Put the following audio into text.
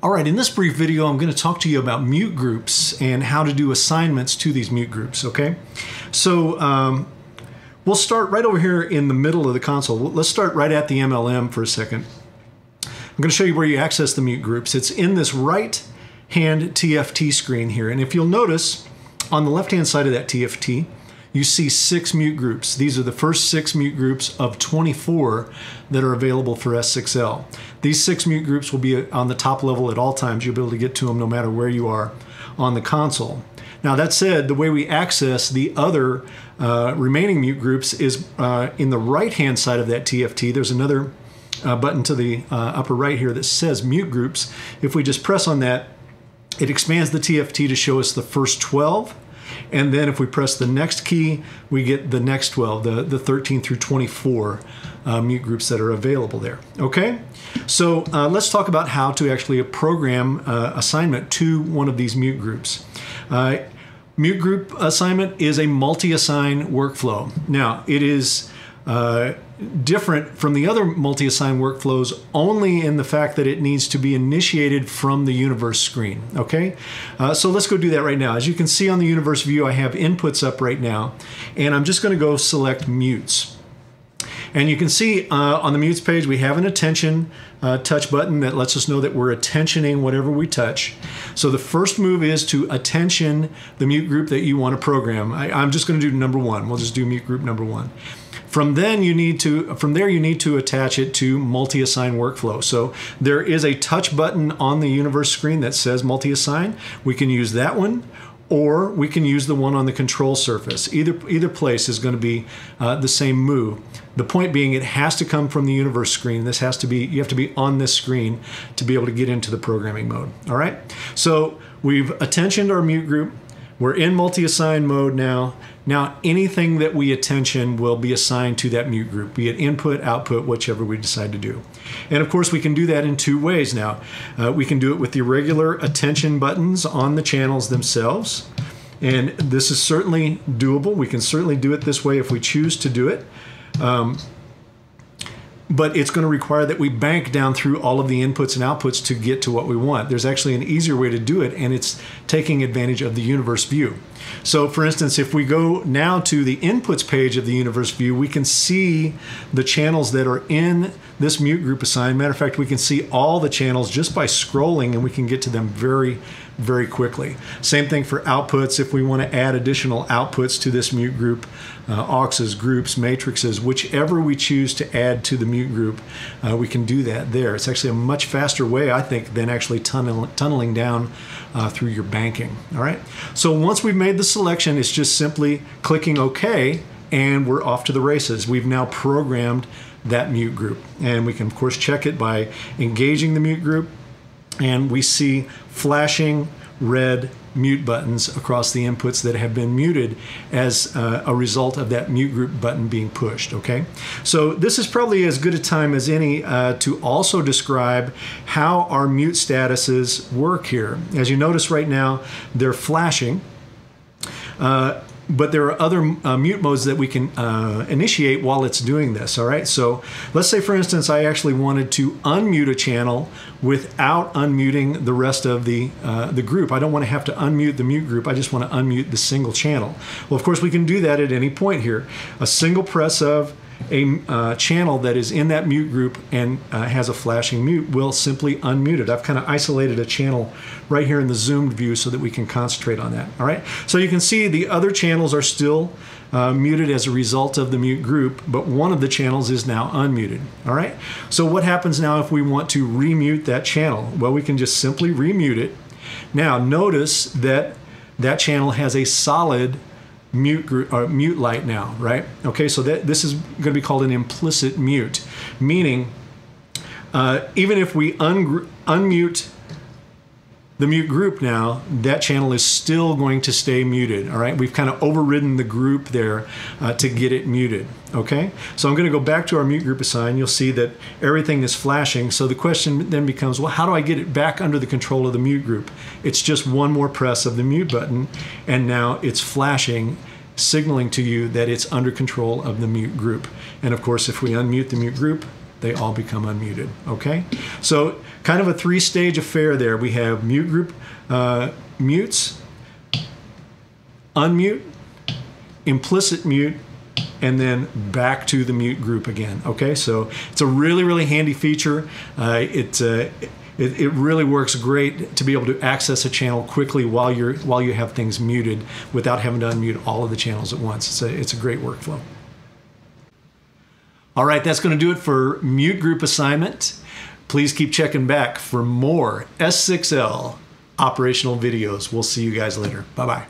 All right, in this brief video, I'm going to talk to you about mute groups and how to do assignments to these mute groups, okay? So um, we'll start right over here in the middle of the console. Let's start right at the MLM for a second. I'm going to show you where you access the mute groups. It's in this right hand TFT screen here. And if you'll notice, on the left-hand side of that TFT, you see six mute groups. These are the first six mute groups of 24 that are available for S6L. These six mute groups will be on the top level at all times. You'll be able to get to them no matter where you are on the console. Now that said, the way we access the other uh, remaining mute groups is uh, in the right-hand side of that TFT. There's another uh, button to the uh, upper right here that says mute groups. If we just press on that, it expands the TFT to show us the first 12 and then if we press the next key, we get the next 12, the, the 13 through 24 uh, mute groups that are available there. Okay, so uh, let's talk about how to actually program uh, assignment to one of these mute groups. Uh, mute group assignment is a multi-assign workflow. Now, it is uh, different from the other multi-assign workflows only in the fact that it needs to be initiated from the universe screen okay uh, so let's go do that right now as you can see on the universe view I have inputs up right now and I'm just going to go select mutes and you can see uh, on the mutes page we have an attention uh, touch button that lets us know that we're attentioning whatever we touch. So the first move is to attention the mute group that you want to program. I, I'm just going to do number one. We'll just do mute group number one. From then you need to from there you need to attach it to multi-assign workflow. So there is a touch button on the universe screen that says multi-assign. We can use that one or we can use the one on the control surface. Either either place is going to be uh, the same move. The point being, it has to come from the universe screen. This has to be you have to be on this screen to be able to get into the programming mode. All right. So we've attentioned our mute group. We're in multi-assign mode now. Now anything that we attention will be assigned to that mute group, be it input, output, whichever we decide to do. And of course we can do that in two ways now. Uh, we can do it with the regular attention buttons on the channels themselves. And this is certainly doable. We can certainly do it this way if we choose to do it. Um, but it's going to require that we bank down through all of the inputs and outputs to get to what we want. There's actually an easier way to do it, and it's taking advantage of the universe view. So, for instance, if we go now to the inputs page of the universe view, we can see the channels that are in this mute group assigned. Matter of fact, we can see all the channels just by scrolling, and we can get to them very, very quickly. Same thing for outputs. If we want to add additional outputs to this mute group, uh, auxes, groups, matrices, whichever we choose to add to the mute group, uh, we can do that there. It's actually a much faster way, I think, than actually tunnel, tunneling down uh, through your banking. All right. So once we've made the selection, it's just simply clicking OK, and we're off to the races. We've now programmed that mute group, and we can of course check it by engaging the mute group, and we see flashing red mute buttons across the inputs that have been muted as uh, a result of that mute group button being pushed, okay? So this is probably as good a time as any uh, to also describe how our mute statuses work here. As you notice right now, they're flashing. Uh, but there are other uh, mute modes that we can uh, initiate while it's doing this all right? So let's say for instance I actually wanted to unmute a channel without unmuting the rest of the uh, the group. I don't want to have to unmute the mute group I just want to unmute the single channel. Well of course we can do that at any point here. A single press of a uh, channel that is in that mute group and uh, has a flashing mute will simply unmute it. I've kind of isolated a channel right here in the zoomed view so that we can concentrate on that. All right. So you can see the other channels are still uh, muted as a result of the mute group, but one of the channels is now unmuted. All right. So what happens now if we want to remute that channel? Well, we can just simply remute it. Now notice that that channel has a solid mute group, or mute light now, right? Okay, so that this is going to be called an implicit mute, meaning uh, even if we un- unmute the mute group now, that channel is still going to stay muted. All right, we've kind of overridden the group there uh, to get it muted. Okay, so I'm going to go back to our mute group assign. You'll see that everything is flashing. So the question then becomes, well, how do I get it back under the control of the mute group? It's just one more press of the mute button, and now it's flashing signaling to you that it's under control of the mute group. And of course, if we unmute the mute group, they all become unmuted. Okay, so kind of a three-stage affair there. We have mute group uh, mutes, unmute, implicit mute, and then back to the mute group again. Okay, so it's a really really handy feature. Uh, it, uh, it it really works great to be able to access a channel quickly while you're while you have things muted without having to unmute all of the channels at once. It's a it's a great workflow. All right, that's going to do it for mute group assignment. Please keep checking back for more S6L operational videos. We'll see you guys later. Bye bye.